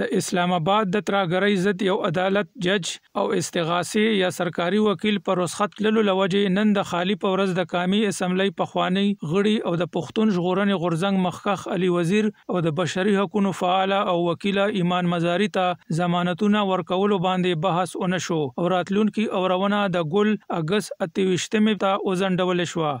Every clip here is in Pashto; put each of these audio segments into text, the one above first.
د اسلام آباد د ترهګرۍ ضد یو عدالت جج او استغاثې یا سرکاري وکیل په رخصت تللو له وجې نن د خالي په ورځ د قامي اسمبلۍ پخواني غړي او د پښتون ژغورنې غورځنګ مخکښ علي وزیر او د بشري حقونو فعاله او وکیله ایمان مزاري ته ضمانتونه ورکولو باندې بحث ونه شو او راتلونکي اورونه د ګل اګست اته ویشت مې ته وځنډول شوه.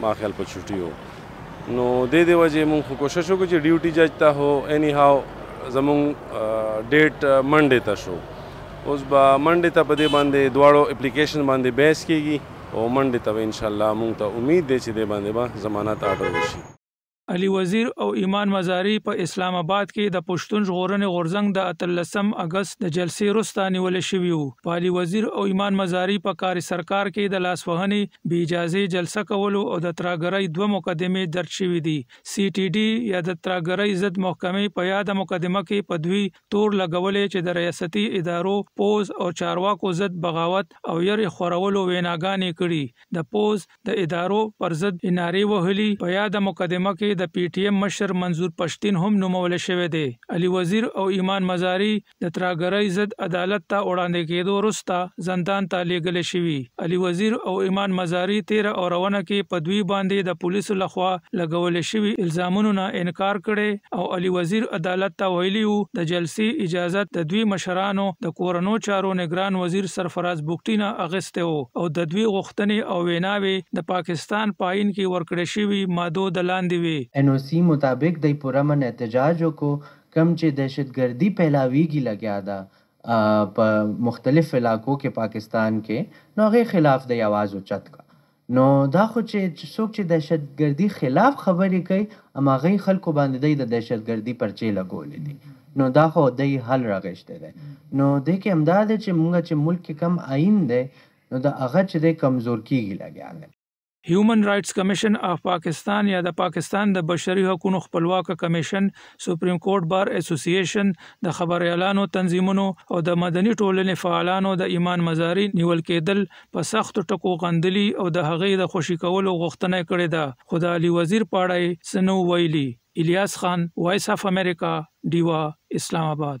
ما خیال په چټي و نو دې دې وجه مونږ خو کوشش وکړو چې ډیوټي جج ته هو اني هاو زمونږ ډیټ منډې ته شو اوس به منډې ته په دې باندې دواړو اپلیکیشن باندې بحث کیږي او منډې ته به انشاءالله مونږ ته امید دی چې دې باندې به ضمانت آرډر وشي علي وزیر او ایمان مزاري په اسلام اباد کې د پښتون ژغورنې غورځنګ د اتلسم اګست د جلسې وروسته نیول شوي وو. په علي وزیر او ایمان مزاري په کاري سرکار کې د لاسوهنې، بې اجازې جلسه کولو او د ترهګرۍ دوه مقدمې درج شوې دي. سي ټي ډي یا د ترهګرۍ ضد محکمې په یاده مقدمه کې په دوی تور لګولی چې د ریاستي ادارو، پوځ او چارواکو ضد بغاوت او یرې خورولو ویناګانې کړي، د پوځ، د ادارو پر ضد یې نارې وهلي، په یاده مقدمه کې د پي ټي ایم مشر منظور پشتین هم نومول شوی دی، علي وزیر او ایمان مزاري د ترهګرۍ ضد عدالت ته وړاندې کېدو وروسته زندان ته لېږل شوي، علي وزیر او ایمان مزاري تېره اورونه کې په دوی باندې د پولیسو لخوا لګول شوي الزامونو نه انکار کړی، او علي وزیر عدالت ته ویلي وو، د جلسې اجازت د دوی مشرانو د کورنو چارو نګران وزیر سرفراز بګټي نه اخیستی وو او د دوی غوښتنې او ویناوې د پاکستان په آیین کې ورکړې شوي مادو د لاندې وې. اېن او سي مطابق دی پر امن احتجاج وکړو کوم چې دهشت ګردي پهلاویږي لګیا ده په مختلف علاقو کې پاکستان کې نو هغې خلاف دی اواز اوچت کړ نو دا خو چه څوک چه دهشت ګردی خلاف خبری کوی هماغی خلکو باندی دی د دهشت ګردی پرچی لګولی دی نو دا خو دی حل راغیشتی دی نو دی کی همدا دی چه مونږ چه ملک کی کوم آئین دی نو د هغه چه دی کمزور کیږی لګیا دی. هیومن رایټس کمیشن آف پاکستان یا د پاکستان د بشري حقونو خپلواکه کمیشن، سپریم کورټ بار ایسوسي ایشن، د خبریالانو تنظیمونو او د مدني ټولنې فعالانو د ایمان مزاري نیول کېدل په سختو ټکو غندلي او د هغې د خوشي کولو غوښتنه یې کړې ده، خو د علي وزیر په اړه یې څه نه وو ویلي. الیاس خان، وایس آف امریکا، ډیوه، اسلام اباد.